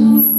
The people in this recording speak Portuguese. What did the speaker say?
azul.